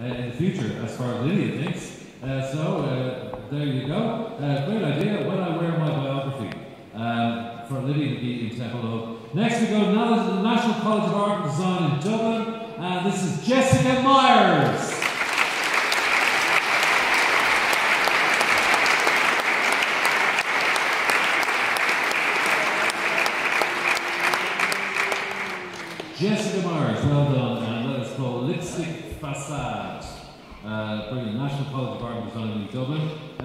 uh, in the future, as far as Lydia thinks. Uh, so uh, there you go. Great idea. When I wear my biography um, for Lydia to be in Templeogue. Next we go to the National College of Art and Design in Dublin, and this is Jessica Myers. Jessica Myers, well done, Facade. Uh, brilliant, National College of Art and Design in Dublin. Uh,